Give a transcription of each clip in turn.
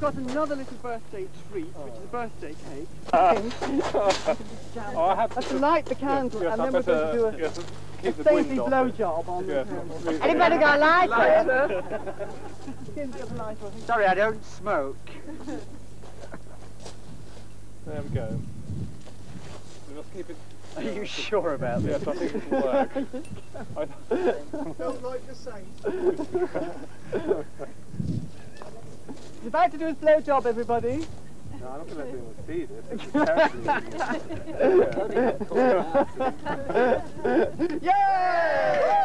we've got another little birthday treat, which is a birthday cake. Oh, I have Let's light the candle, yes, and I then we're going to do a, better, yes, a keep the saintly wind off it. blowjob on Yes. the candle. Anybody got a lighter? Give the other lighter, Sorry, I don't smoke. There we go. We must keep it. Are you sure about Yes, I think it will work. I, Felt like a saint. He's about to do his blowjob, everybody. no, I'm not going to let anyone see this. Yay!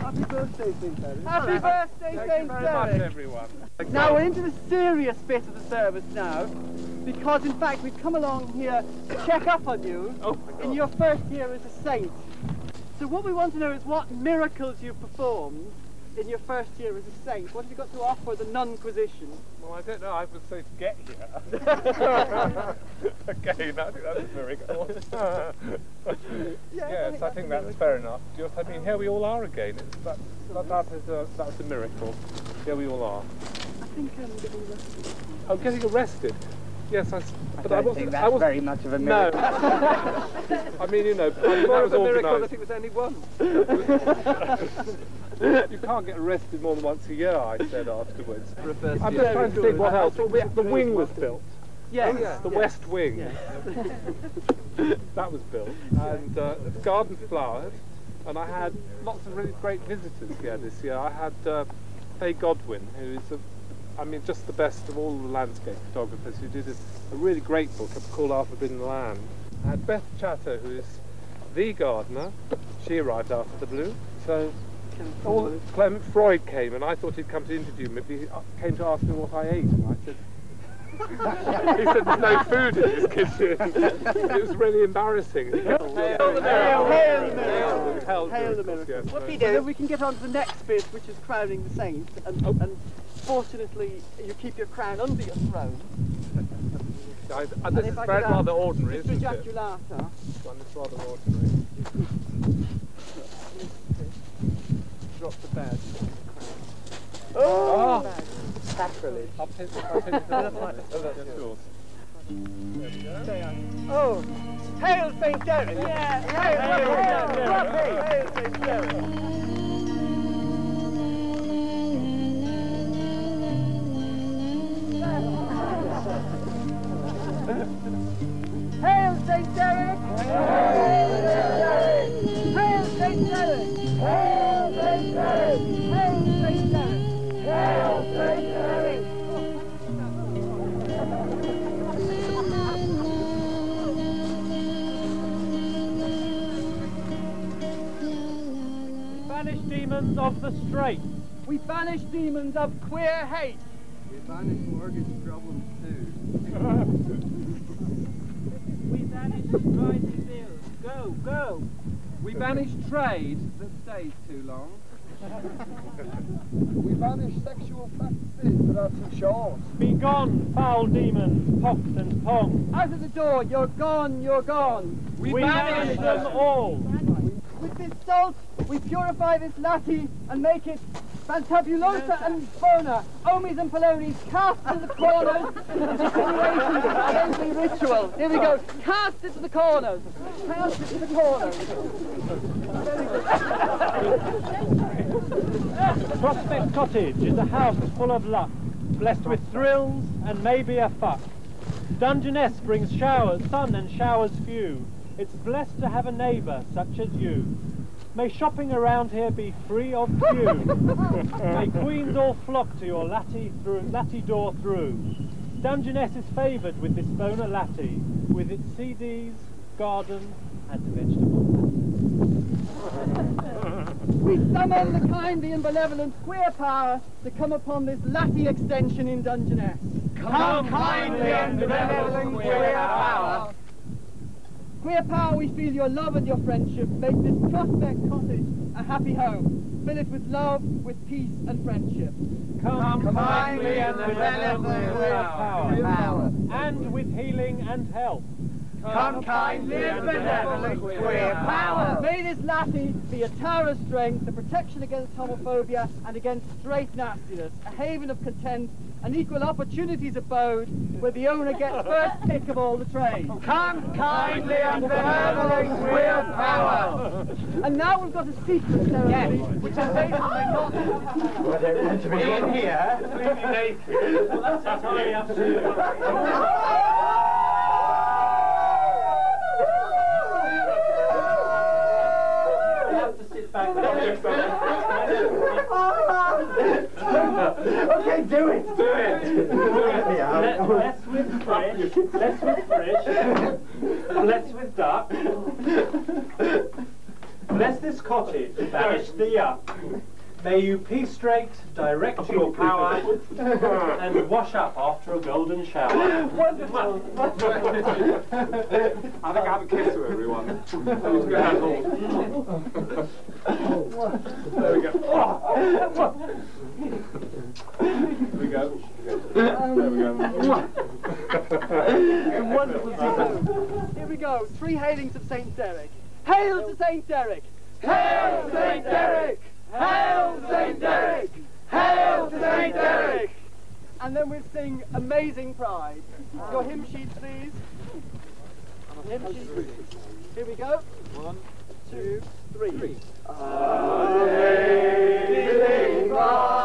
Happy birthday, St. Barry. Happy birthday, Thank you very much, everyone. Now we're into the serious bit of the service now, because in fact we've come along here to check up on you Oh in your first year as a saint. So what we want to know is what miracles you've performed in your first year as a saint. What have you got to offer the Nunquisition? Well, I don't know. I would say to get here. Again, I think that's a miracle. yes, I that's think a that's fair enough. Just, I mean, here we all are again. It's, that, that, that is a, that's a miracle. Here we all are. I think um, getting arrested. Oh, getting arrested. Yes, I, s- I but I don't wasn't. think I that's wasn't very much of a no. miracle. I mean, you know, I mean, that was organised. it was only one. You can't get arrested more than once a year, I said afterwards. For I'm year. just trying to think what else. Well, we, the wing was built. Yes. The yes. West Wing. Yes. that was built, and uh, the garden flowered, and I had lots of really great visitors here this year. I had uh, Fay Godwin, who is, a, I mean, just the best of all the landscape photographers, who did a, really great book called in the Land. I had Beth Chatto, who is the gardener. She arrived after the blue, so Clement Freud came, and I thought he'd come to interview me. He uh, came to ask me what I ate, and I said. He said there's no food in his kitchen. it was really embarrassing. Hail Hail the the miracle. Hail Hail the miracles, miracle. yes. What we do? then we can get on to the next bit, which is crowning the saint. And, Oh. and fortunately, you keep your crown under your throne. I, I, this if is very could rather ordinary, isn't it? Ejaculata. This one is rather ordinary. Drop the badge. Oh, ah! Sacrilege. I'll pin, I'll pin it to that one. Oh, that's yours. Oh, hail Saint Derek! Yeah, hail, hail, hail, hail Saint Derek! Hail Saint Derek! Hail Saint Derek! Hail Saint Derek! Hail We banish demons of the straight. We banish demons of queer hate. We banish mortgage problems too. We banish rising bills. Go, go. We banish trade that stays too long. we banish sexual practices that are too short. Be gone, foul demons, pox and pong. Out of the door, you're gone, you're gone. We, banish them all. With this salt, we purify this latte and make it fantabulosa and bona, omis and polonis, cast into the corners the continuation of every ritual. Here we go, cast into the corners, cast into the corners. Prospect Cottage is a house full of luck, blessed with thrills and maybe a fuck. Dungeness brings showers, sun and showers few. It's blessed to have a neighbour such as you. May shopping around here be free of queue. May queens all flock to your latte, through, latte door through. Dungeness is favoured with this bona latte, with its CDs, garden and vegetables. We summon the kindly and benevolent queer power to come upon this latte extension in Dungeness. Come kindly and benevolent queer power. Queer power, we feel your love and your friendship. Make this Prospect Cottage a happy home. Fill it with love, with peace and friendship. Come kindly and benevolent benevolent queer power. power. And with healing and health. Come kindly and benevolent queer power. May this latte be a tower of strength, a protection against homophobia and against straight nastiness, a haven of content, an equal opportunities abode where the owner gets first pick of all the trades. Come kindly and benevolent queer power. And now we've got a secret ceremony, which I may or may not To be in here. Well, that's entirely up to you. You have to sit back there. okay, do it. Do it. Let, less with fish, less with fish, less with duck. Bless this cottage, banish the yuck. May you peace straight, direct your power, and wash up after a golden shower. I think I have a kiss to everyone. Who's going to handle? There we go. wonderful season. Here we go. Three hailings of St. Derek. Hail to St. Derek! Hail St. Derek! Hail St. Derek! Hail St. Derek! And then we'll sing Amazing Pride. Your hymn sheet, please. Hymn sheet. Here we go. One, two, three. Amazing Pride.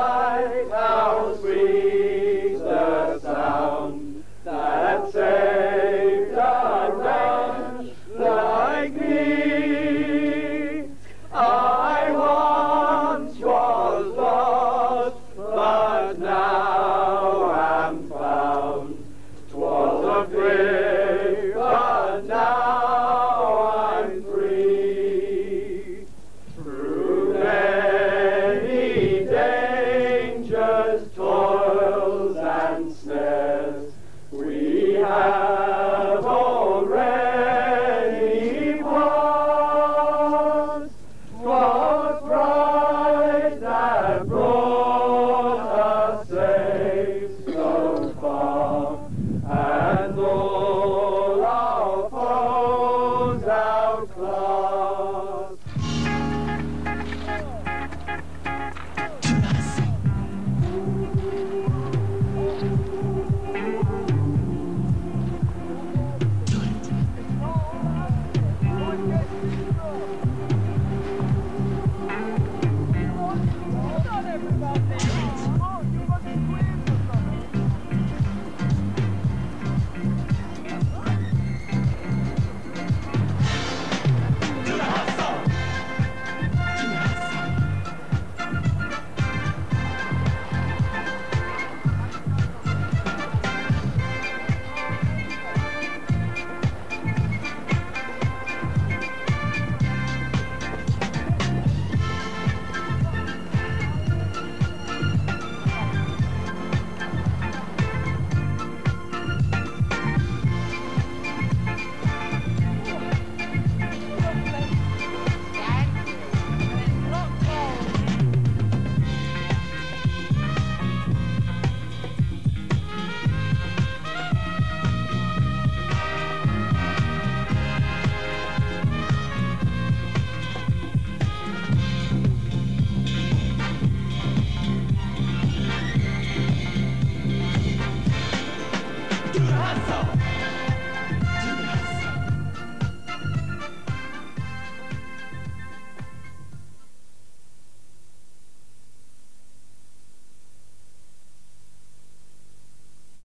have